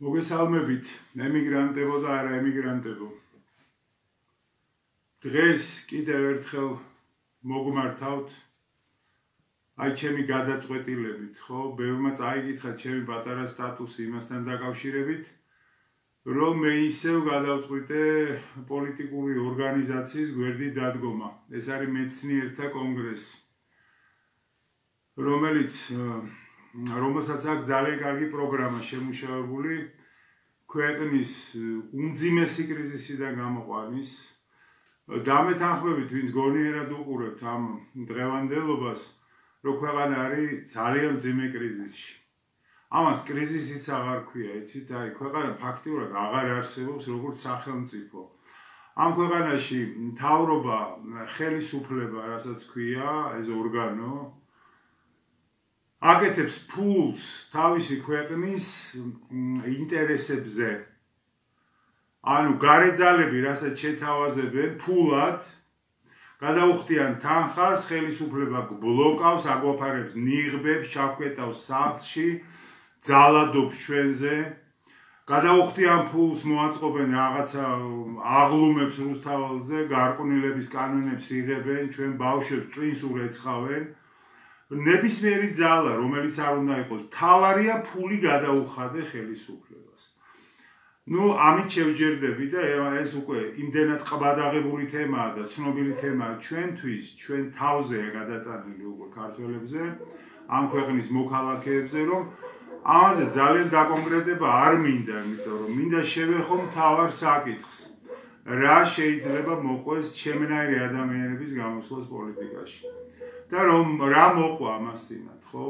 მოგესალმებით ემიგრანტებო და არა ემიგრანტებო. დღეს კიდევ ერთხელ მოგმართავთ აი ჩემი გადაწყვეტილებით, ხო? ბევრმა წაიკითხა ჩემი პატარა სტატუსი იმასთან დაკავშირებით, რომ მე ისევ გადავწყვიტე პოლიტიკური ორგანიზაციის გვერდით დადგომა. ეს არის მეცნიერთა კონგრესი. რომელიც რომელსაც აქვს ძალიან კარგი პროგრამა შემუშავებული ქვეყნის უმძიმესი კრიზისიდან გამოყვანის. დამეთანხმებით ვინც გონიერად უყურებთ ამ დღევანდელობას რომ ქვეყანა არის ძალიან ძიმე კრიზისში. ამას კრიზისიც აღარ ქვია იცით? აი ქვეყანა ფაქტიურად აღარ არსებობს როგორც სახელმწიფო. ამ ქვეყანაში მთავრობა ხელისუფლება რასაც ქვია ეს ორგანო აკეთებს ფულს თავისი ქვეყნის ინტერესებზე. ანუ გარეძალები, რასაც შეთავაზებენ ფულად, გადაუხდიან თანხას, ხელისუფლება ბლოკავს, აგვაფარებს ნიღბებს, ჩაქვეტავს სახლში, ძალადობს ჩვენზე. გადაუხდიან ფულს, მოაწყობენ რაღაცა აღლუმებს რუსთაველზე, გარყვნილების კანონებს იღებენ, ჩვენ ბავშვებს ტვინს ურეცხავენ. ნებისმიერი ძალა, რომელიც არ უნდა იყოს, თავარია ფული გადაუხადე ხელისუფლებას. ნუ ამით შევჯერდები და ეს უკვე იმდენად ყბადაღებული თემაა და ცნობილი თემაა ჩვენთვის, ჩვენ თავზეა გადატანილი უკვე ქართველებზე, ამ ქვეყნის მოქალაქეებზე, რომ ამაზე ძალიან დაკონკრეტება არ მინდა, იმიტომ რომ მინდა შევეხო მთავარ საკითხს. რა შეიძლება მოყვეს ჩემნაირი ადამიანების გამოსვლას პოლიტიკაში? და რომ რა მოყვა ამასთანად, ხო?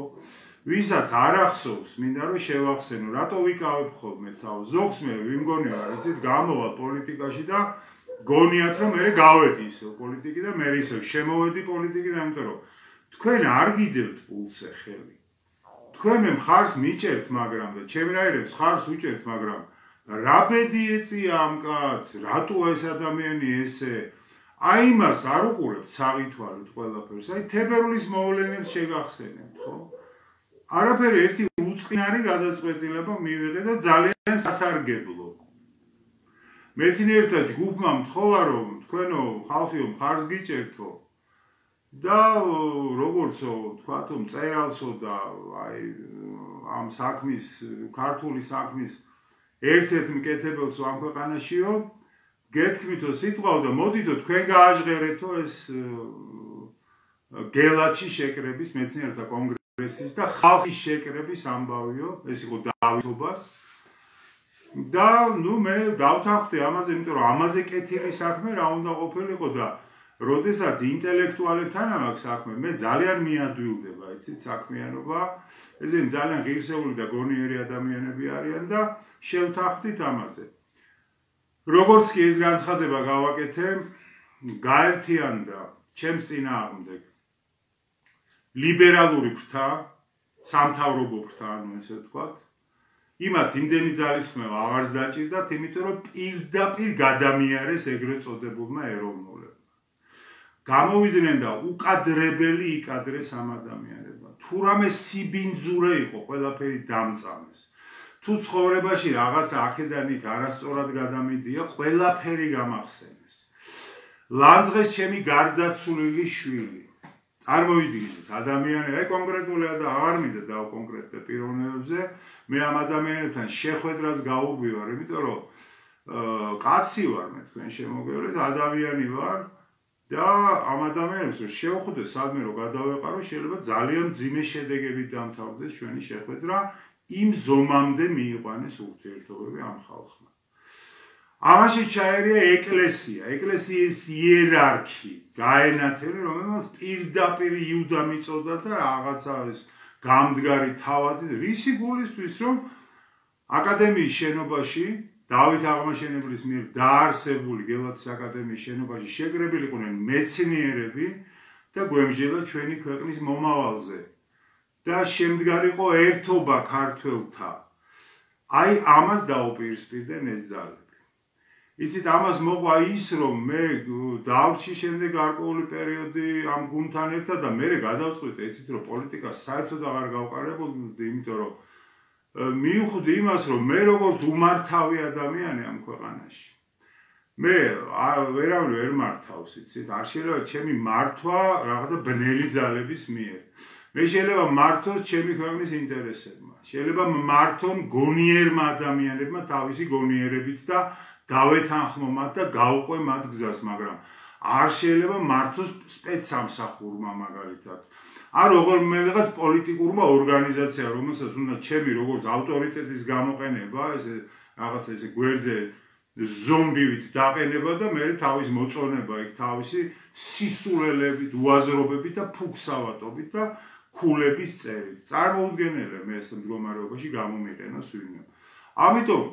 ვისაც არ ახსოვს, მინდა რომ შევახსენო, რატო ვიკავებ ხოლმე თავს? ზოგს მე ვიმგონია, იცით, გამოვალ პოლიტიკაში და გონიათ რომ მე გავედი ისო პოლიტიკი და მე ისე შემოვედი პოლიტიკიდან, იმიტომ რომ თქვენ არ გიდებთ პულს ახალი. თქვენ მე მხარს მიჭერთ, მაგრამ და ჩემნაირებს მხარს უჭერთ, მაგრამ რა ბედი ეწია ამ კაცს? რატო ეს ადამიანი ესე? აი მას არ უყურებთ საღითვალეთ ყველაფერს. აი თებერვლის მოვლენებს შეგახსენებთ, ხო? არაფერი ერთი უწყინარი გადაწყვეტილება მივიღე და ძალიან სასარგებლო. მეცნიერთა ჯგუფმა მთხოვა რომ თქვენო ხალხიო მხარს გიჭერთო და როგორცო თქვა თუ წერალსო და აი ამ საქმის ქართული საქმის ერთ-ერთ მკეთებელსო ამ ქვეყანაშიო გეთქმითო სიტყვა და მოდითო თქვენ გააჟღერეთო ეს გელაჩი შეკრების მეცნიერთა კონგრესის და ხალხის შეკრების ამბავიო. ეს იყო დავითობას. და ნუ მე დავთანხმდი ამაზე იმიტომ რომ ამაზე კეთილი საქმე რა უნდა ყოფილიყო და როდესაც ინტელექტუალებთან ამაქვს საქმე მე ძალიან მიადვილდება იცით საქმიანობა. ესენი ძალიან ღირსეული და გონიერი ადამიანები არიან და შევთანხმდით ამაზე როგორც კი ეს განცხადება გავაკეთე, გაერთიანდა ჩემს წინააღმდეგ ლიბერალური ფრთა, სამთავრობო ფრთა, ანუ ესე ვთქვათ. იმათ იმდენი ძალისხმევა აღარ დაჭირდათ, იმიტომ რომ პირდაპირ გადამიარეს ეგრეთ წოდებულმა ეროვნულებმა. გამოვიდნენ და უკადრებელი იკადრეს ამ ადამიანებმა. თუ რამე სიბინძურე იყო, ყველაფერი დამწამეს. თუ ცხოვრებაში რაღაცა აქედან იქ არასწორად გადამიდია, ყველაფერი გამახსენეს. ლანძღეს ჩემი გარდაცვლილი შვილი. წარმოვიდგინეთ, ადამიანი, აი კონკრეტული და აღარ მინდა და კონკრეტე პიროვნებებზე, მე ამ ადამიანებთან შეხვედრას გაუგვივარ, იმიტომ რომ აა კაცი ვარ მე თქვენ შემოგევლეთ, ადამიანი ვარ და ამ ადამიანებს რომ შევხვდე სადმე რომ გადავეყარო, შეიძლება ძალიან ძიმე შედეგებით დამთავრდეს ჩვენი შეხვედრა. იმ ზომამდე მიიყვანეს ურთიერთობები ამ ხალხმა. ამაში ჩაერია ეკლესია, ეკლესიის იერარქი, გაენათელი, რომელსაც პირდაპირ იუდა მიწოდა და რაღაცა ეს გამდგარი თავადი რისი გულისთვის რომ აკადემიის შენობაში დავით აღმაშენებლის მიერ დაარსებული გელათის აკადემიის შენობაში შეკრებილიყვნენ მეცნიერები და გვემჟელა ჩვენი ქვეყნის მომავალზე. და შემდგარიყო ერთობა ქართველთა. აი ამას დაუპირისპირდნენ ეს ძალები. იცით ამას მოყვა ის რომ მე დავრჩი შემდეგ გარკვეული პერიოდი ამ გუნთან ერთად და მე გადავწყვიტე იცით რომ პოლიტიკას საერთოდ აღარ გავყარებოდი იმიტომ რომ მიუხვდი იმას, რომ მე როგორც უმართავი ადამიანი ამ ქვეყანაში მე ვერავინ ვერ მართავს, იცით? არ შეიძლება ჩემი მართვა რაღაცა ბნელი ძალების მიერ. მე შეიძლება მართოს ჩემი ქვეყნის ინტერესებმა. შეიძლება მართონ გონიერმა ადამიანებმა თავისი გონიერებით და დავეთანხმოთ და გავყვე მათ გზას, მაგრამ არ შეიძლება მართოს სპეცსამსახურმა მაგალითად. არ როგორ მე რაღაც პოლიტიკურმა ორგანიზაცია, რომელსაც უნდა ჩემი როგორც ავტორიტეტის გამოყენება, ესე რაღაცა ესე გვერდზე ზომბივით დაყენება და მე თავის მოწონება იქ თავისი სისულელებით, უაზრობებით და ფუქსავატობით და ქულების წერით. წარმოუდგენელია მე ეს მდგომარეობაში გამომიყენოს ვინმე. ამიტომ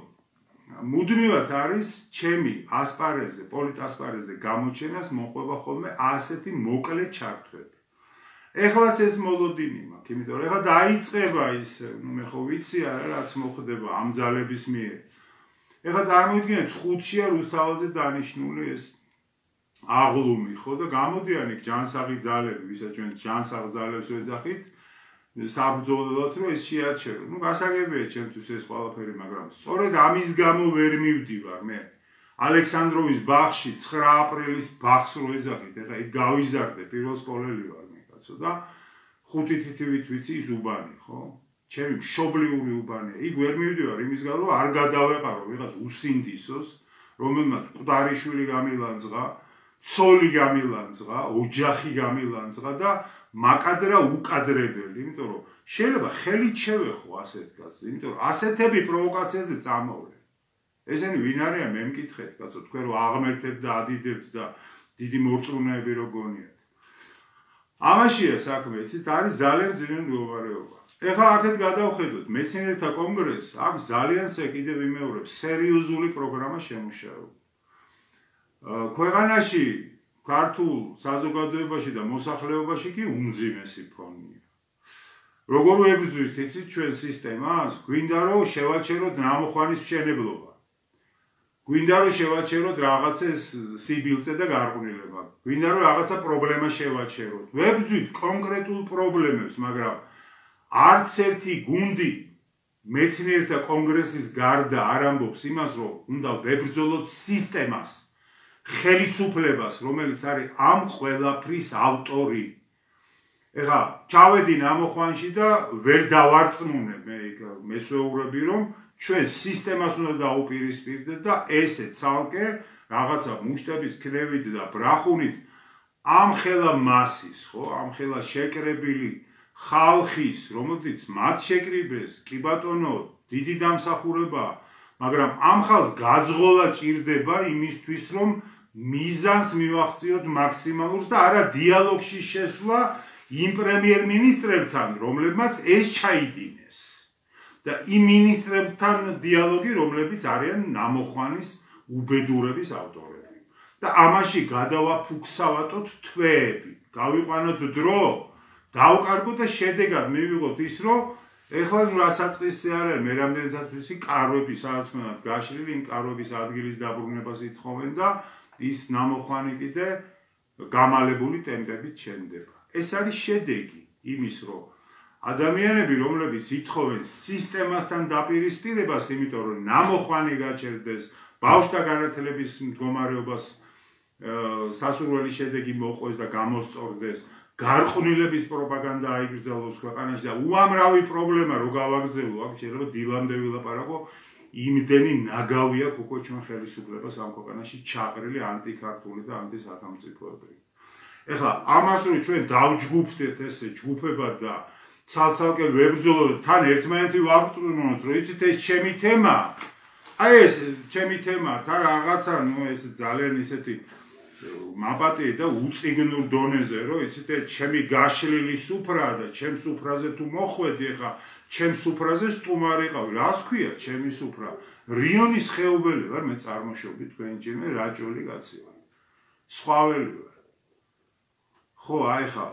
მუდმივად არის ჩემი ასპარეზზე, პოლიტასპარეზზე გამოჩენას მოყვება ხოლმე ასეთი მოკლე ჩართვები. ეხლაც ეს მოლოდინი მაქვს, იმიტომ რომ ეხლა დაიწყება ის, ნუ მე ხო ვიცი არა რაც მოხდება ამ ძალების მიერ. ეხლა წარმოიდგინეთ ხუთშია რუსთაველზე დანიშნული ეს აღლუმი ხო და გამოდიან იქ ჯანსაღი ძალები, ვისაც ჩვენ ჯანსაღ ძალებს ვეძახით, საბძოლოდ რომ ეს შეაჩერო. ნუ გასაგებია ჩემთვის ეს ყველაფერი, მაგრამ სწორედ ამის გამო ვერ მივდივარ მე. ალექსანდროვის ბაღში 9 აპრილის ბაღს რო ეძახით, ეხლა იქ გავიზარდე, პირველ სკოლელი ვარ მე, კაცო და ხუთი თითივით ვიცი ის უბანი, ხო? ჩემი მშობლიური უბანია. იქ ვერ მივდივარ იმის გამო, რომ არ გადავეყარო ვიღაც უსინდისოს, რომელმაც ყდარიშვილი გამილანძღა, ცოლი გამილანძღა, ოჯახი გამილანძღა და მაკადრა უკადრებელი, იმიტომ რომ შეიძლება ხელით შევეხო ასეთ კაცს, იმიტომ რომ ასეთები პროვოკაციაზე წამოვლე. ესენი ვინ არიან მე მკითხეთ, კაცო, თქვენ რომ აღმერთებთ და ადიდებთ და დიდი მორწმუნეები რო გონიათ. ამაშია საქმე, იცით, არის ძალიან ძლიერი მდგომარეობა. ეხლა აქეთ გადავხედოთ მეცნიერთა კონგრესს, აქ ძალიან საკიდე ვიმეორებ სერიოზული პროგრამა შემუშავება. ქვეყანაში ქართულ საზოგადოებაში და მოსახლეობაში კი უმძიმესი ფონია. როგორ ვებრძვით იცით ჩვენ სისტემას? გვინდა რომ შევაჩეროთ ნამოხვანის მშენებლობა. გვინდა რომ შევაჩეროთ რაღაცეს სიბილწე და გარყვნილება. გვინდა რომ რაღაცა პრობლემა შევაჩეროთ. ვებრძვით კონკრეტულ პრობლემებს, მაგრამ არც ერთი გუნდი მეცნიერთა კონგრესის გარდა არ ამბობს იმას, რომ უნდა ვებრძოლოთ სისტემას, ხელისუფლებას, რომელიც არის ამ ყველაფრის ავტორი. ეხლა ჩავედი ნამოხვანში და ვერ დავარწმუნე მე მესვეურები, რომ ჩვენ სისტემას უნდა დაუპირისპირდეთ და ესე ცალკე რაღაცა მუშტების ქნევით და ბრახუნით ამ ხელა მასის, ხო, ამ ხელა შეკრებილი ხალხის, რომელიც მათ შეკრიბეს, კი ბატონო, დიდი დამსახურება, მაგრამ ამ ხალხს გაძღოლა ჭირდება იმისთვის, რომ მიზანს მივახციოთ მაქსიმალურს და არა დიალოგში შესვლა იმ პრემიერ-მინისტრებთან, რომლებმაც ეს ჩაიდინეს. და იმ მინისტრებთან დიალოგი, რომლებიც არიან ნამოხვანის უბედურების ავტორები. და ამაში გადავაფუქსავატოთ თვეები. გავიყვანოთ დრო, დავკარგოთ და შედეგად მივიღოთ ის, რომ ეხლა ნუ რასაწყისი არ არის, მე რამდენადაც ვიცი, კარვები სადაც მანდ გაშლილი, იმ კარვების ადგილის დაბრუნებას ითხოვენ და ის ნამოხვანი კიდე გამალებული ტემპებით შენდება. ეს არის შედეგი იმის, რომ ადამიანები, რომლებიც ითხოვენ სისტემასთან დაპირისპირებას, იმიტომ რომ ნამოხვანი გაჩერდეს, ბავშთა განათლების მდგომარეობას სასურველი შედეგი მოყვეს და გამოსწორდეს, გარყვნილების პროპაგანდა აიგრძელოს ქვეყანაში და უამრავი პრობლემა რო გავაგრძელო აქ შეიძლება დილამდე ვილაპარაკო იმდენი ნაგავი აქვს უკვე ჩვენ ხელისუფლებას ამ ქვეყანაში ჩაყრილი ანტიქართული და ანტისახელმწიფოები. ეხლა ამას რო ჩვენ დავჯგუფდეთ ესე ჯგუფებად და ცალ-ცალკე ვებრძოლოთ თან ერთმანეთი ვაბრწუნოთ რომ იცით ეს ჩემი თემა აი ეს ჩემი თემა თან რაღაცა ნუ ეს ძალიან ისეთი მაპატი და უწიგნურ დონეზე რომ იცით ჩემი გაშლილი სუფრა და ჩემ სუფრაზე თუ მოხვედი ხა ჩემ სუფრაზე სტუმარიყავი რას ქვია ჩემი სუფრა? რიონის ხეობელი ვარ მე წარმოშობი თქვენ ჯერმე რაჭული კაცი ვარ სხვაველი ვარ. ხო აი ხა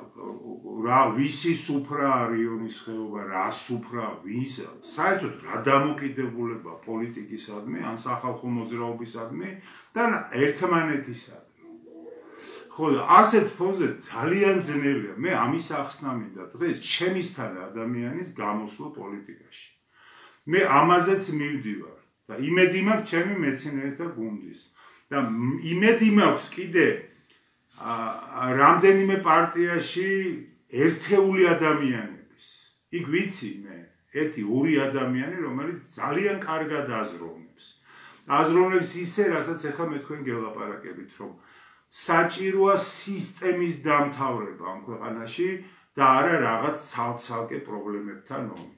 რა ვისი სუფრა რიონის ხეობა რა სუფრა ვის საერთოდ რა დამოკიდებულება პოლიტიკისადმი ან სახალხო მოძრაობისადმი და ერთმანეთისადმი ხო ასეთ ფონზე ძალიან ძნელია. მე ამის ახსნა მინდა დღეს ჩემისთან ადამიანის გამოსვლა პოლიტიკაში. მე ამაზეც მივდივარ და იმედი მაქვს ჩემი მეცნიერთა გუნდის. და იმედი მაქვს კიდე ა რამდენიმე პარტიაში ერთეული ადამიანების. იქ ვიცი მე ერთი ორი ადამიანი რომელიც ძალიან კარგად აზროვნებს. აზროვნებს ისე რასაც ახლა მე თქვენ გელაპარაკებით რომ საჭიროა სისტემის დამთავრება ამ ქვეყანაში და არა რაღაც ცალ-ცალკე პრობლემებთან ომი.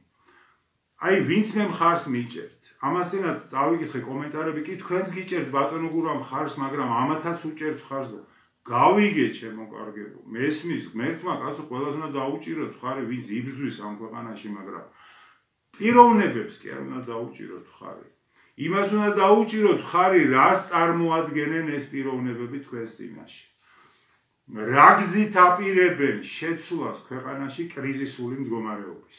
აი, ვინც მე მხარს მიჭერთ. ამასინაც წავიკითხე კომენტარები კი თქვენს გიჭერთ ბატონო გურა მხარს, მაგრამ ამათაც უჭერთ მხარს გავიგე ჩემო კარგებო. მესმის ღმერთმა კაცო ყველას უნდა დაუჭიროთ ხარი, ვინც იბრძვის ამ ქვეყანაში, მაგრამ პიროვნებებს კი არ უნდა დაუჭიროთ ხარი. იმას უნდა დაუჭიროთ ხარი, რას წარმოადგენენ ეს პიროვნებები თქვენს წინაშე. რა გზით აპირებენ შეცვლას ქვეყანაში კრიზისული მდგომარეობის?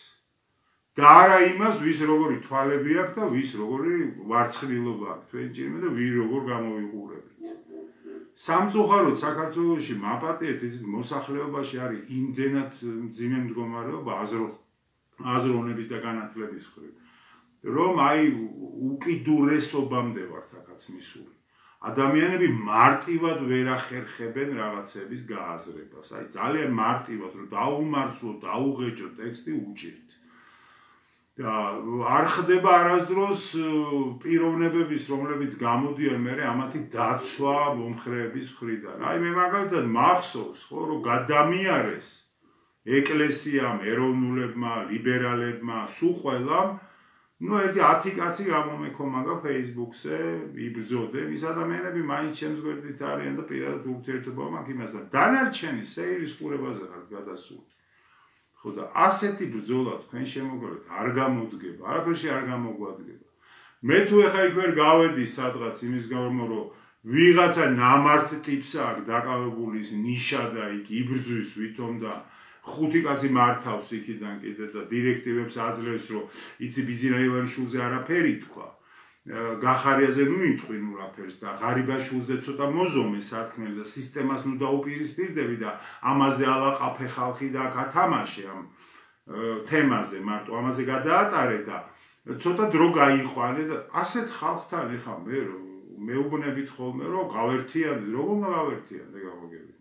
და არა იმას ვის როგორი თვალები აქვს და ვის როგორი ვარცხნილობა აქვს თქვენ ჭირმა და ვინ როგორ გამოვიყურებით. სამწუხაროდ საქართველოსში მაპატიეთ ის მოსახლეობაში არის იმდენად ძიმე მდგომარეობა აზრო აზროვნების და განათლების მხრივ რომ აი უკიდურესობამდე ვართ აქაც მისული ადამიანები მარტივად ვერ ახერხებენ რაღაცების გააზრებას. აი ძალიან მარტივად რომ დაუმარცხო, დაუღეჭო ტექსტი უჭირთ. და არ ხდება არასდროს პიროვნებების, რომლებიც გამოდიან მე ამათი დაცვა მომხრეების მხრიდან. აი მე მაგალითად მახსოვს, ხო, რომ გადამიარეს ეკლესიამ, ეროვნულებმა, ლიბერალებმა, სულ ყველამ ну ერთი 10 კაცი გამომექომაგა Facebook-ზე, იბრძოდნენ ის ადამიანები მაინც ჩემს გვერდით არიან და პირადად ურთიერთობა მაქვს იმასთან. დანარჩენი სეირის ყურებაზე ხარ გადასული. ხო და ასეთი ბრძოლა თქვენ შემოგორეთ არ გამოდგება, არაფერში არ გამოგვადგება. მე თუ ეხა იქ ვერ გავედი სადღაც იმის გამო რომ ვიღაცა ნამართ ტიპს აქვს დაკავებული ის ნიშა და იქ იბრძვის ვითომ და ხუთი კაცი მართავს იქიდან კიდე და დირექტივებს აძლევს რომ იცი ბიზინაევანიშვილზე არაფერი თქვა. გახარიაზე ნუ იტყვინ ურაფერს და ღარიბაშვილზე ცოტა მოზომე სათქმელი და სისტემას ნუ დაუპირისპირდები და ამაზე ალაყაფე ხალხი და გათამაშე ამ თემაზე მარტო ამაზე გადაატარე და ცოტა დრო გაიყვანე და ასეთ ხალხთან ეხა მე მეუბნებით ხოლმე რომ გავერთიანდი როგორ გავერთიანდი გამოგები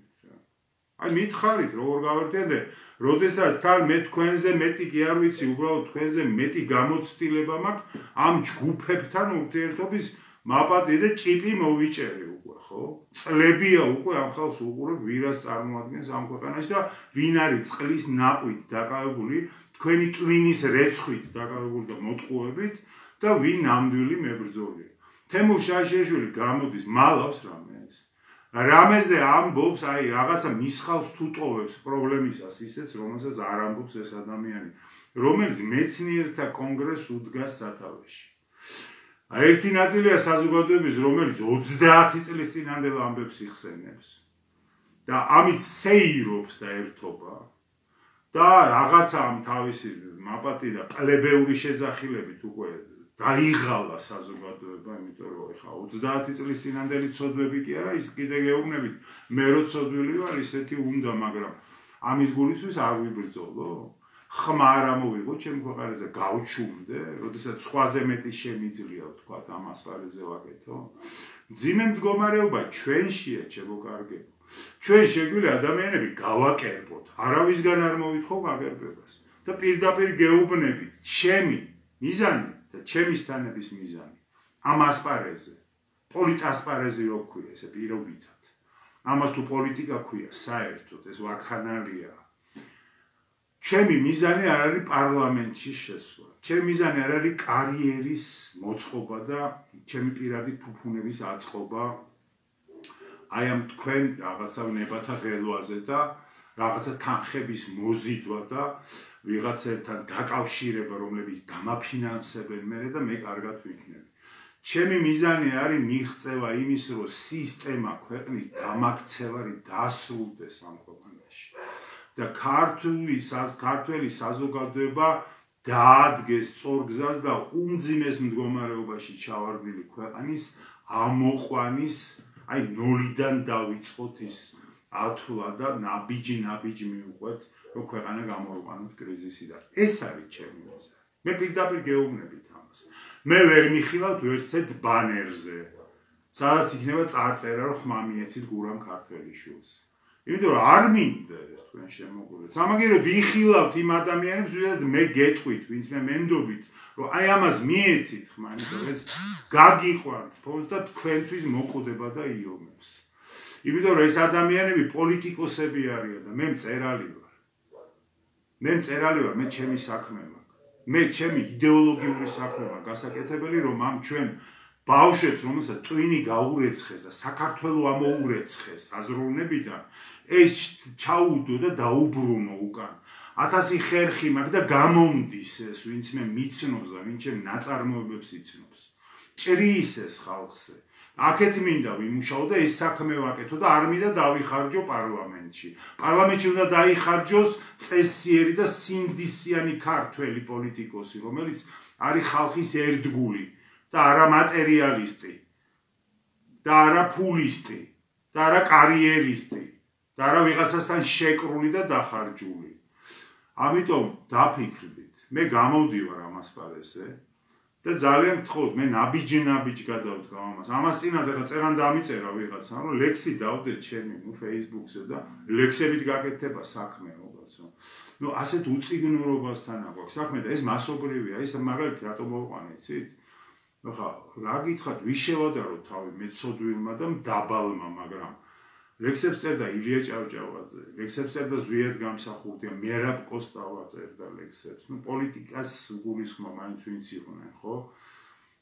აი მითხარით როგორ გავერთიანდე როდესაც თან მე თქვენზე მეტი კი არ ვიცი უბრალოდ თქვენზე მეტი გამოცდილება მაქვს ამ ჯგუფებთან ურთიერთობის მაპატი და ჭიპი მოვიჭერი უკვე ხო? წლებია უკვე ამ ხალხს უყურებ ვირას წარმოადგენს ამ ქვეყანაში და ვინ არის წყლის ნაყვით დაკავებული თქვენი ტვინის რეცხვით დაკავებული და მოტყუებით და ვინ ნამდვილი მებრძოლია. თემურ შაშეშვილი გამოდის მალავს რამე რამეზე ამბობს, აი რაღაცა მისხავს თუ ტოვებს პრობლემისას ისეც, რომელსაც არ ამბობს ეს ადამიანი, რომელიც მეცნიერთა კონგრესს უდგას სათავეში. აი ერთი ნაწილია საზოგადოების, რომელიც 30 წლის წინანდელ ამბებს იხსენებს და ამით სეირობს და ერთობა და რაღაცა ამ თავისი მაპატი და პლებეური შეძახილებით უკვე დაიღალა საზოგადოება, იმიტომ რომ ეხა 30 წლის წინანდელი ცოდვები კი არა, ის კიდე გეუბნებით, მე რო ცოდვილი ვარ, ისეთი უნდა, მაგრამ ამის გულისთვის არ ვიბრძოლო. ხმა არ ამოვიღო ჩემ ქვეყანაზე გავჩუმდე, როდესაც სხვაზე მეტი შემიძლია თქვა ამ ასპარეზზე ვაკეთო. ძიმე მდგომარეობა ჩვენშია, ჩემო კარგებო. ჩვენ შეგვიძლია ადამიანები გავაკერბოთ, არავისგან არ მოვითხოვ გაკერბებას და პირდაპირ გეუბნებით, ჩემი მიზანი და ჩემი სტანების მიზანი ამ ასპარეზზე პოლიტასპარეზი რო ქვია ესე პირობითად. ამას თუ პოლიტიკა ქვია საერთოდ ეს ვაქანალია. ჩემი მიზანი არ არის პარლამენტში შესვლა. ჩემი მიზანი არ არის კარიერის მოწყობა და ჩემი პირადი ფუფუნების აწყობა. აი ამ თქვენ რაღაცა ნებათა ღელვაზე და რაღაცა თანხების მოზიდვა და ვიღაცებთან დაკავშირება, რომლებიც დამაფინანსებენ მე და მე კარგად ვიქნები. ჩემი მიზანი არის მიღწევა იმის, რომ სისტემა ქვეყნის დამაქცევარი დასრულდეს ამ ქვეყანაში. და ქართული ქართველი საზოგადოება დაადგეს სწორგზას და უმძიმეს მდგომარეობაში ჩავარდნილი ქვეყნის ამოყვანის, აი ნოლიდან დავიწყოთ ის ათვლა და ნაბიჯი ნაბიჯი მიუყვეთ რომ ქვეყანა გამოიყვანოთ კრიზისიდან. ეს არის ჩემი მიზანი. მე პირდაპირ გეუბნებით ამ. მე ვერ მიხილავთ ერთად ბანერზე სადაც იქნება წარწერა რომ ხმამიეცით გურამ ქართველიშვილს იმიტომ რომ არ მინდა ეს თქვენ შემოგულეთ სამაგერო დიხილავთ იმ ადამიანებს ვისაც მე გეტყვით ვინც მე მენდობით რომ აი ამას მიეცით ხმა იმიტომ ეს გაგიყვართ ფონს და თქვენთვის მოყוდება და იომებს იმიტომ რომ ეს ადამიანები პოლიტიკოსები არიან და მე მწერალი ვარ. მე მწერალი ვარ მე ჩემი საქმე მაქვს. მე ჩემი იდეოლოგიური საქმე მაქვს. გასაკეთებელი რომ ამ ჩვენ ბავშვებს რომელსაც ტვინი გაურეცხეს და საქართველოს ამოურეცხეს აზროვნებიდან ეს ჩაუდო და დაუბრუნო უკან. 1000 ხერხი მაგ და გამომდის ეს ვინც მე მიცნობს და ვინც ჩემ ნაწარმოებებს იცნობს. ჭრის ეს ხალხზე აქეთ მინდა ვიმუშაო და ეს საქმე ვაკეთო და არ მინდა დავიხარჯო პარლამენტში. პარლამენტში უნდა დაიხარჯოს წესიერი და სინდისიანი ქართველი პოლიტიკოსი, რომელიც არის ხალხის ერთგული და არა მატერიალისტი და არა ფულისტი და არა კარიერისტი და არა ვიღაცასთან შეკრული და დახარჯული. ამიტომ დაფიქრდით. მე გამოვდივარ ამას პარესე. და ძალიან გთხოვთ მე ნაბიჯი ნაბიჯი გადავდგა ამას. ამას წინათ ახლა წერან დამიწერა ვიღაცა რომ ლექსი დავდე ჩემი ნუ ფეისბუქზე და ლექსებით გაკეთება საქმე მოგაცო. ნუ ასეთ უციგნურობასთან აქვს საქმე და ეს მასობრივია ის მაგალითად რატო მოყვანე იცით? ახლა რა გითხრათ ვის შევადარო თავი მეცოდვილმა და დაბალმა მაგრამ ლექსებს წერდა ილია ჭავჭავაძე, ლექსებს წერდა ზვიად გამსახურდია, მერაბ კოსტავა წერდა ლექსებს. ნუ პოლიტიკას გულისხმობ მაინც ვინც იყვნენ, ხო?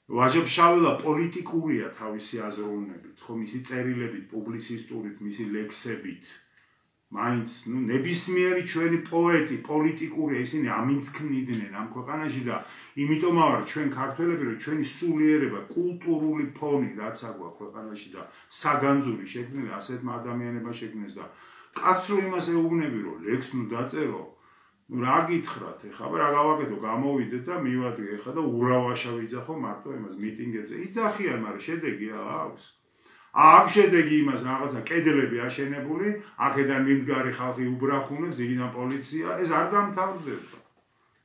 ვაჟებ შავილა პოლიტიკურია თავისი აზროვნებით, ხო, მისი წერილებით, პუბლიცისტურით, მისი ლექსებით. მაინც, ნუ ნებისმიერი ჩვენი პოეტი პოლიტიკურია, ისინი ამინც ქმნიდნენ ამ ქვეყანაში და იმიტომ არ ჩვენ ქართველები რომ ჩვენი სულიერება, კულტურული ფონი რაც აქვს ქვეყანაში და საგანძური შექმნილი ასეთ ადამიანებმა შექმნეს და კაცრო იმას ეუბნები რომ ლექს ნუ დაწერო. ნუ რა გითხრათ ეხლა რა გავაკეთო გამოვიდეთ და მივადგე ეხლა და ურავაშა ვიძახო მარტო იმას მიტინგებზე. იძახიან მაგრამ შედეგი აქვს ამ შედეგი იმას რაღაცა კედლები აშენებული აქედან მიმდგარი ხალხი უბრახუნებს იგიდან პოლიცია ეს არ დამთავრდება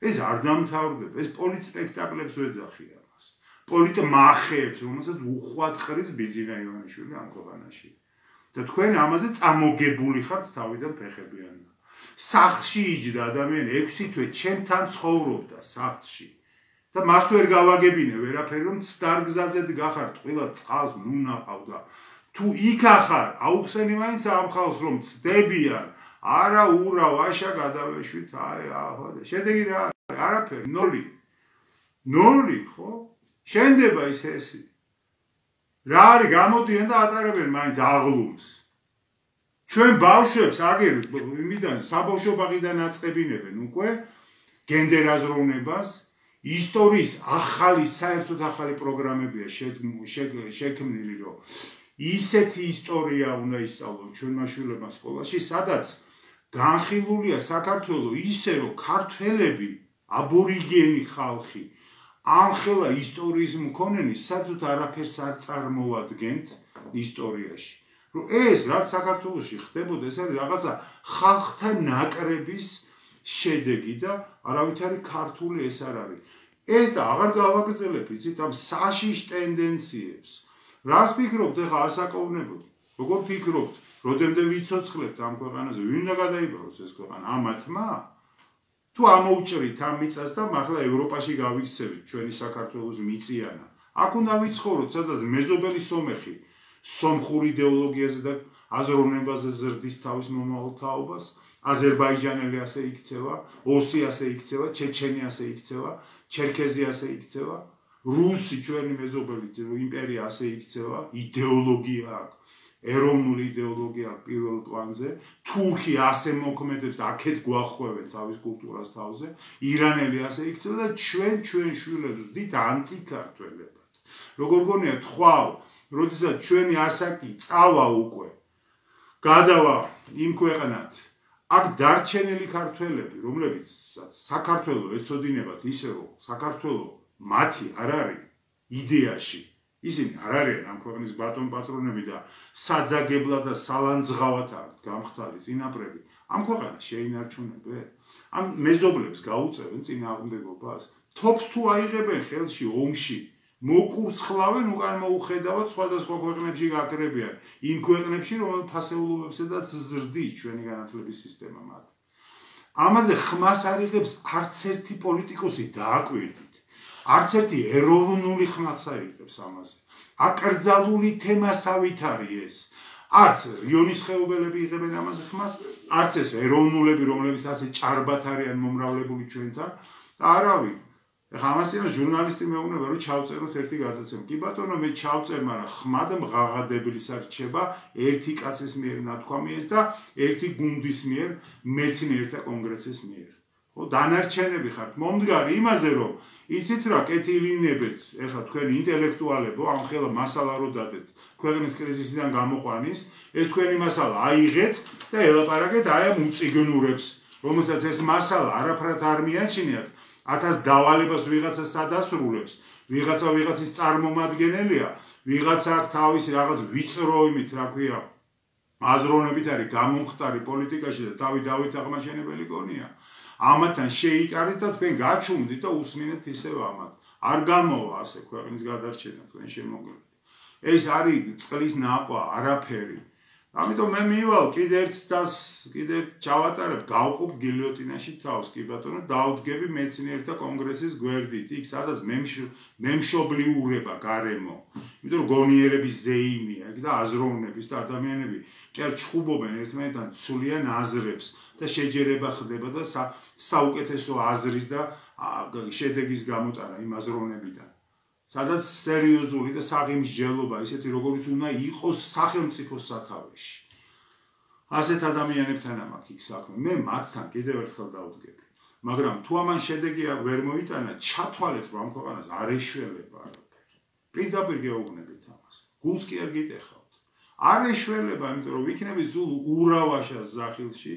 ეს არ დამთავრდება, ეს პოლიტ სპექტაკლებს ვეძახია მას. პოლიტ მახეებს, რომელსაც უხვად ხრის ბიზინა ივანიშვილი ამ ქვეყანაში. და თქვენ ამაზე წამოგებული ხართ თავიდან ფეხებიან. სახლში იჯდა ადამიანი 6 თვე ჩემთან ცხოვრობდა სახლში. და მას ვერ გავაგებინე ვერაფერი რომ ცდარგზაზე გახართ, ყველა წყალს ნუ ნაყავდა. თუ იქ ახარ, აუხსენი მაინც ამ ხალხს რომ ცდებიან არა ურა ვაშა გადავეშვით აი ახლა შედეგი რა არაფერი ნოლი. ნოლი ხო? შენდება ის ესი რა არის გამოდიან და ატარებენ მაინც აღლუმს. ჩვენ ბავშვებს აგერ იმიდან საბავშვო ბაღიდან აწყებინებენ უკვე გენდერაზროვნებას ისტორიის ახალი საერთოდ ახალი პროგრამებია შექმნილი რომ ისეთი ისტორია უნდა ისწავლონ ჩვენ მაშულებმა სკოლაში სადაც განხილულია საქართველოს ისე რომ ქართველები აბორიგენი ხალხი ამ ხელა ისტორიის მქონენი საერთოდ არაფერს არ წარმოადგენთ ისტორიაში. რომ ეს რაც საქართველოსში ხდებოდა ეს არის რაღაცა ხალხთა ნაკრების შედეგი და არავითარი ქართული ეს არ არის. ეს და აღარ გავაგრძელებ იცით ამ საშიშ ტენდენციებს რას ფიქრობთ? ეხა ასაკოვნებოდ როგორ ფიქრობთ? როდემდე ვიცოცხლებთ ამ ქვეყანაზე. ვინ უნდა გადაიბაროს ეს ქვეყანა? ამათმა? თუ ამოუჭრით ამ მიწას და მართლა ევროპაში გავიქცევით ჩვენი საქართველოს მიწიანა. აქ უნდა ვიცხოვროთ სადაც მეზობელი სომეხი სომხურ იდეოლოგიაზე და აზროვნებაზე ზრდის თავის მომავალთაობას აზერბაიჯანელი ასე იქცევა ოსი ასე იქცევა ჩეჩენი ასე იქცევა ჩერქეზი ასე იქცევა რუსი ჩვენი მეზობელი იმპერია ასე იქცევა იდეოლოგია აქვს ეროვნული იდეოლოგია პირველ პლანზე, თურქი ასე მოქმედებს აქეთ გვახვევენ თავის კულტურას თავზე, ირანელი ასე იქცევა და ჩვენ ჩვენ შვილებს ვდით ანტიქართველებად. როგორ გონია თვალ, როდესაც ჩვენი ასაკი წავა უკვე გადავა იმ ქვეყნად, აქ დარჩენილი ქართველები, რომლებიც საქართველოს ეცოდინებათ ისე რომ საქართველოს მათი არ არის იდეაში. ისინი არ არიან ამ ქვეყნის ბატონ პატრონები და საძაგებლად და სალანძღავად აქვს გამხდარი წინაპრები. ამ ქვეყანას შეინარჩუნებენ ამ მეზობლებს გაუწევენ წინააღმდეგობას. თოფს თუ აიღებენ ხელში ომში მოკურცხლავენ უკან მოუხედავად სხვადასხვა ქვეყნებში გაკრებიან. იმ ქვეყნებში რომელ ფასეულობებსაც ზრდის ჩვენი განათლების სისტემა მათ. ამაზე ხმას არიღებს არც ერთი პოლიტიკოსი დააკვირდით არც ერთი ეროვნული ხმას არიღებს ამაზე. აკრძალული თემასავით არის ეს. არც რიონის ხეობელები იღებენ ამაზე ხმას არც ეს ეროვნულები რომლებიც ასე ჭარბად არიან მომრავლებული ჩვენთან. და არავინ ეხლა ამასინა ჟურნალისტი მეუბნება რომ ჩავწეროთ ერთი გადაცემა. კი ბატონო, მე ჩავწერ, მაგრამ ხმა და მღაღადებლის არჩება ერთი კაცის მიერ ნათქვამიეს და ერთი გუნდის მიერ მეცნიერთა კონგრესის მიერ. ხო, დანარჩენები ხართ. მომდგარი იმაზე, რომ იცით რა, კეთილინებეთ, ეხლა თქვენი ინტელექტუალებო, ამ ხელა მასალა რო დადეთ ქვეყნის კრიზისიდან გამოყვანის, ეს თქვენი მასალა აიღეთ და ელაპარაკეთ აი ამ უციგნურებს, რომელსაც ეს მასალა არაფრად არ მიაჩნიათ. ათას დავალებას ვიღაცა სადასრულებს, ვიღაცა ვიღაცის წარმომადგენელია, ვიღაცა აქ თავისი რაღაც ვიწრო იმით, რა ქვია, აზროვნებით არის გამომხტარი პოლიტიკაში და თავი დავით აღმაშენებელი გონია. ამათან შეიკარით და თქვენ გაჩუმდით და უსმინეთ ისევ ამათ. არ გამოვა ასე ქვეყნის გადარჩენა თქვენ შემოგლეთ. ეს არის წყლის ნაყვა, არაფერი. ამიტომ მე მივალ კიდე ერთ დას კიდე ჩავატარებ გავყობ გილიოტინაში თავს კი ბატონო დაუდგები მეცნიერთა კონგრესის გვერდით იქ სადაც მემშობლიურება გარემო იმიტომ რომ გონიერების ზეიმია და აზროვნების და ადამიანები კი არ ჩხუბობენ ერთმანეთთან ცულიან აზრებს და შეჯერება ხდება და საუკეთესო აზრის და შედეგის გამოტანა იმ აზროვნებიდან სადაც სერიოზული და საღიმსჯელობა, ისეთი როგორც უნდა იყოს სახელმწიფოს სათავეში. ასეთ ადამიანებთან ამაქვს იქ საქმე. მე მათთან კიდევ ერთხელ დავდგები. მაგრამ თუ ამან შედეგი ვერ მოიტანა, ჩათვალეთ რომ ამ ქვეყანას არ ეშველება არაფერი. პირდაპირ გეუბნებით ამას. გულს კი არ გიტეხავთ. არ ეშველება, იმიტომ რომ ვიქნები ზულ ურავაშას ზახილში.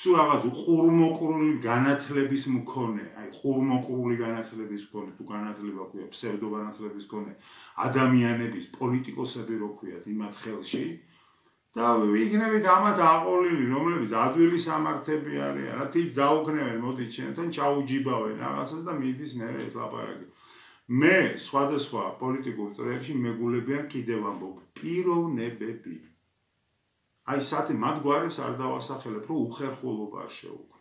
სულ რაღაც ყურმოყრული განათლების მქონე, აი ყურმოყრული განათლების მქონე, თუ განათლება ქვია ფსევდო განათლების მქონე ადამიანების პოლიტიკოსები რო ქვიათ იმათ ხელში და ვიგნებით ამათ აყოლილი, რომლებიც ადვილი სამართები არიან, რა თიც დაუქნევენ, მოდი ჩემთან ჩაუჯიბავენ რაღაცას და მიდის მე ეს ლაპარაკი. მე სხვადასხვა პოლიტიკურ წრეებში მეგულებიან კიდევ ამბობ პიროვნებები. აი სათი მათ გვარებს არ დავასახელებ, რომ უხერხულობა არ შეუქმნა.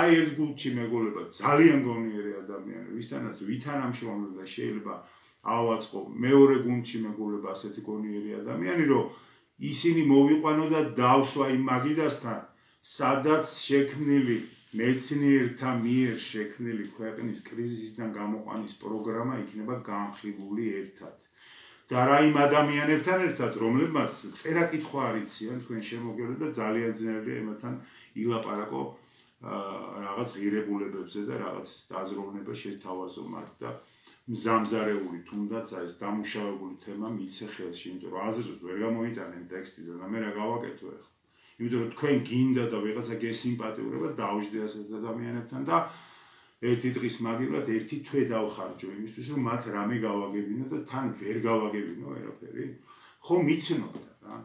აი ერთ გულში მეგონება ძალიან გონიერი ადამიანი, ვისთანაც ვითანამშრომლობდა შეიძლება ავაწყო მეორე გულში მეგონება ასეთი გონიერი ადამიანი, რომ ისინი მოვიყვანო და დავსვა იმ მაგიდასთან, სადაც შექმნილი მეცნიერთა მიერ შექმნილი ქვეყნის კრიზისიდან გამოყვანის პროგრამა იქნება განხილული ერთად. და რა იმ ადამიანებთან ერთად, რომლებმაც წერა კითხვა არიციან თქვენ შემოგელო და ძალიან ძნელია იმათთან ილაპარაკო რაღაც ღირებულებებზე და რაღაც დაზროვნება შეთავაზო მათ და მზამზარეული თუნდაც ეს დამუშავებული თემა მიცე ხელში, იმიტომ რომ აზრს ვერ გამოიტანენ ტექსტი და მე რა გავაკეთო ახლა. იმიტომ რომ თქვენ გინდა და ვიღაცა გესიმპათიურება დაუждდე ასეთ ადამიანებთან და ერთი დღის მაგივრად ერთი თვე დავხარჯო იმისთვის რომ მათ რამე გავაგებინო და თან ვერ გავაგებინო ერაფერი ხო მიცნობ რა.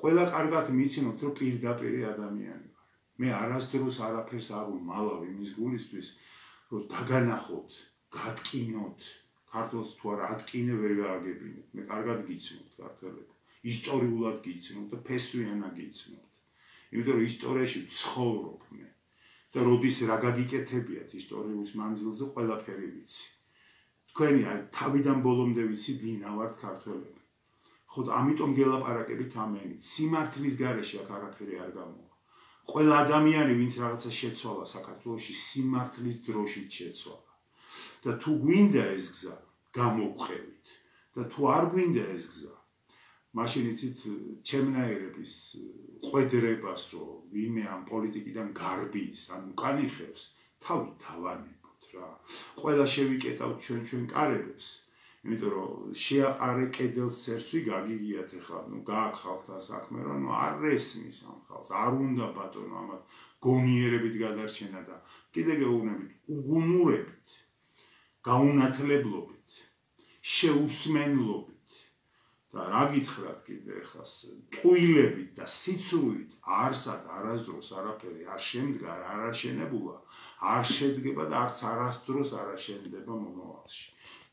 ყველა კარგად მიცნობ რომ პირდაპირ ადამიანი ვარ. მე არასდროს არაფერს არ უმალავ იმის გულისთვის რომ დაგანახოთ გატკინოთ ქართულს თუ არა ატკინე ვერ გააგებინოთ. მე კარგად გიცნობთ ქართველები ისტორიულად გიცნობთ და ფესვიანად გიცნობთ იმიტომ რომ ისტორიაში ცხოვრობ მე და როდის რა გაგიკეთებიათ ისტორიულ მანძილზე ყველაფერი ვიცი. თქვენი აი თავიდან ბოლომდე ვიცი ვინა ვართ ქართველები. ხო და ამიტომ გელაპარაკებით ამენი. სიმართლის გარეშე აქ არაფერი არ გამოვა. ყველა ადამიანი ვინც რაღაცა შეცვალა საქართველოში სიმართლის დროშით შეცვალა. და თუ გვინდა ეს გზა, გამოგხევით. და თუ არ გვინდა ეს გზა, მაშინ იცით ჩემნაირების ყვედრებას რომ ვინმე ამ პოლიტიკიდან გარბის ან უკანიხებს თავი თავანებოთ რა. ყველა შევიკეტავთ ჩვენ ჩვენ კარებებს. იმიტომ რომ შეაყარე კედელს ცერცვი გაგიგიათ ახლა. ნუ გააკხავთ ასაქმე რომ ნუ არ ესმის ამ ხალხს. არ უნდა ბატონო ამათ გონიერებით გადარჩენა და კიდე გეუბნებით უგუნურებით გაუნათლებლობით შეუსმენლობით და რა გითხრათ კიდე ხას ყვილებით და სიცრუით არსად არასდროს არაფერი არ შემდგარ არ აშენებულა არ შედგება და არც არასდროს არ აშენდება მომავალში.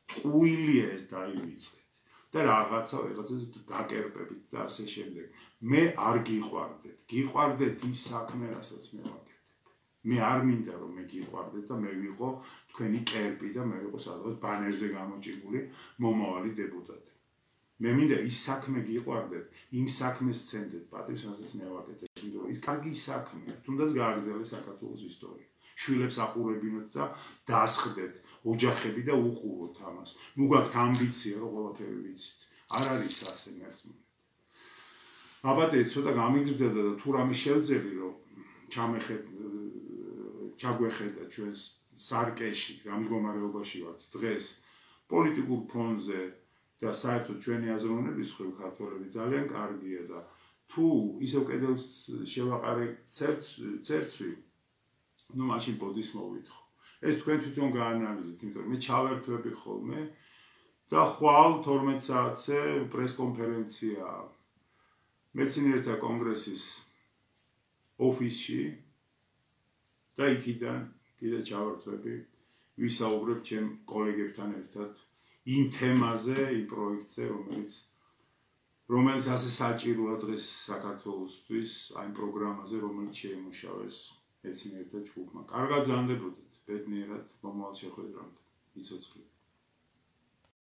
ტყუილია ეს დაივიწყეთ და რაღაცა რაღაცას გაკერპებით და ასე შემდეგ. მე არ გიყვარდეთ. გიყვარდეთ ის საქმე, რასაც მე ვაკეთებ. მე არ მინდა რომ მე გიყვარდეთ და მე ვიყო თქვენი კერპი და მე ვიყო სადღაც ბანერზე გამოჭებული მომავალი დეპუტატი. მე მინდა ის საქმე გიყვარდეთ, იმ საქმეს ცემდეთ პატრიოტს, რასაც მე ვაკეთებ. იმიტომ ის კარგი საქმეა, თუნდაც გააგრძელოს საქართველოს ისტორია. შვილებს აყურებინოთ და დაასხდეთ ოჯახები და უყუროთ ამას. ნუ გაქვთ ამბიცია, რომ ყველაფერი ვიცით. არ არის ასე მერწმუნე. აბატე ცოტა გამიგრძელდა და თუ რამე შევძელი რომ ჩამეხეთ ჩაგვეხედა ჩვენს სარკეში, რამ მდგომარეობაში ვართ დღეს პოლიტიკურ ფონზე და საერთოდ ჩვენი აზროვნების ხელ ქართველები ძალიან კარგია და თუ ისევ კედელს შევაყარე წერც წერცვი ну მაშინ ბოდის მოვითხოვ ეს თქვენ თვითონ გაანალიზეთ იმიტომ რომ მე ჩავერთვები ხოლმე და ხვალ 12 საათზე პრესკონფერენცია მეცნიერთა კონგრესის ოფისში და იქიდან კიდე ჩავერთვები ვისაუბრებ ჩემ კოლეგებთან ერთად იმ თემაზე, იმ პროექტზე, რომელიც რომელიც ასე საჭიროა დღეს საქართველოსთვის, აი პროგრამაზე, რომელიც შეიმუშავეს მეცნიერთა ჯგუფმა. კარგად ზანდებოდეთ ბედნიერად მომავალ შეხვედრამდე. იცოცხლე